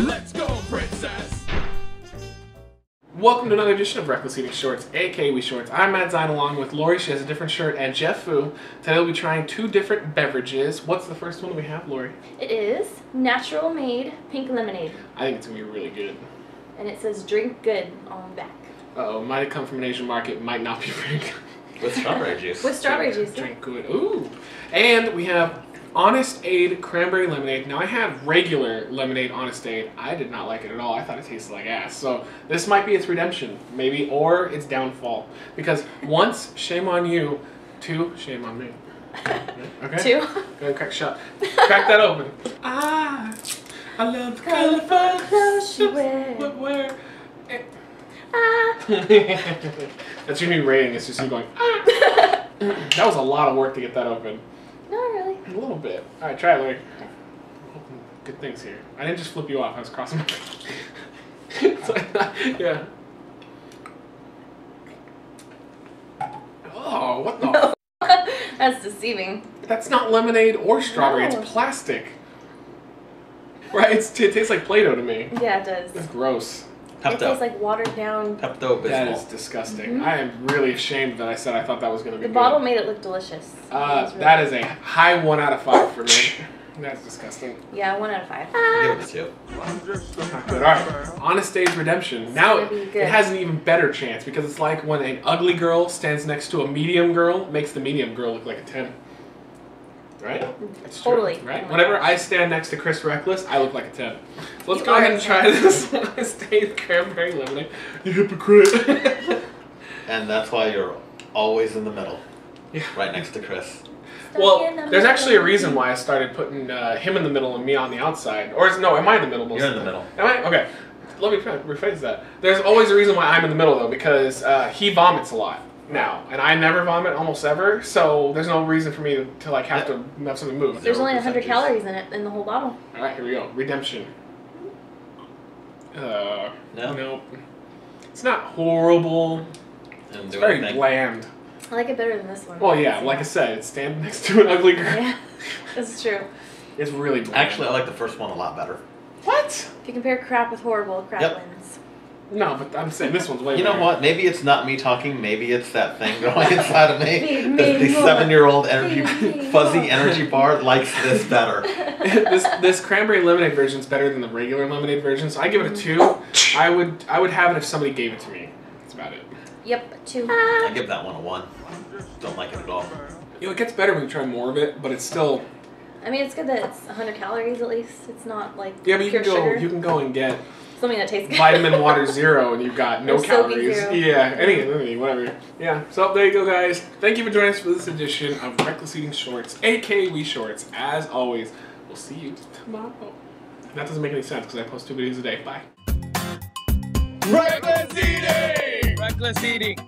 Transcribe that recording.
Let's go, princess! Welcome to another edition of Wreckless Eating Shorts, aka We Shorts. I'm Matt Zion along with Laurie. She has a different shirt, and Jeff Fu. Today we'll be trying two different beverages. What's the first one we have, Laurie? It is natural made pink lemonade, I think it's gonna be really good. and it says drink good on the back. Uh oh, might have come from an Asian market, might not be very good. With strawberry juice. With strawberry juice. Drink good. Ooh. And we have Honest Ade cranberry lemonade. Now I have regular lemonade Honest Ade. I did not like it at all. I thought it tasted like ass. So this might be its redemption, maybe, or its downfall. Because once, shame on you. Two, shame on me. Okay. Two. Go ahead crack shot. Crack that open. Ah, I love colorful clothes she wears. footwear. Ah. That's your new rating. It's just you going. Ah. that was a lot of work to get that open. Not really. A little bit. All right, try it, Laurie. Good things here. I didn't just flip you off. I was crossing my. So, yeah. Oh, what the? That's deceiving. That's not lemonade or strawberry. No. It's plastic. Right? It's, it tastes like Play-Doh to me. Yeah, it does. It's gross. It Pepto. tastes like watered down. Pepto That is Bismol. disgusting. Mhm. I am really ashamed that I said I thought that was going to be The good. bottle made it look delicious. It Uh, was really that is a high one out of five for me. That's disgusting. Yeah, one out of five. Give it a two. Not good. All right. Honest Ade's Redemption. Now gonna be good. it has an even better chance because it's like when an ugly girl stands next to a medium girl, makes the medium girl look like a ten. Right? It's true, Totally. right. Oh Whenever. I stand next to Chris Reckless, I look like a ten. So let's You go ahead and are try a this Honest Days cranberry lemonade. You hypocrite. And that's why you're always in the middle. Yeah. Right next to Chris. Stuck well, the there's actually a reason why I started putting uh, him in the middle and me on the outside. Or is no? Am I in the middle? Most You're in the middle. Am I? Okay. Let me try to rephrase that. There's always a reason why I'm in the middle though, because uh, he vomits a lot now, and I never vomit almost ever. So there's no reason for me to, to like have to have something move. There's only 0% 100 calories in it in the whole bottle. All right, here we go. Redemption. Uh, No? Nope. It's not horrible. It's very anything. bland. I like it better than this one. Well, yeah, like I said, it's standing next to an ugly girl. Yeah, that's true. It's really bland. Actually, I like the first one a lot better. what? If you compare crap with horrible, crap Yep. wins. No, but I'm saying this one's way. You know better. what? Maybe it's not me talking. Maybe it's that thing going inside of me. Feed The, the seven-year-old energy, me fuzzy more. energy bar likes this better. this this cranberry lemonade version is better than the regular lemonade version, so I give it a two. I would I would have it if somebody gave it to me. That's about it. Yep, two. I give that one a one. Don't like it at all. You know, it gets better when you try more of it, but it's still I mean, it's good that it's 100 calories at least. It's not like yeah. But you pure can go sugar. you can go and get Something that tastes good. vitamin water zero, and you've got no calories. Zero. Yeah, any anything, whatever. Yeah. So there you go, guys. Thank you for joining us for this edition of Wreckless Eating Shorts, aka We Shorts. As always, we'll see you tomorrow. That doesn't make any sense because I post two videos a day. Bye. Wreckless eating! Wreckless eating!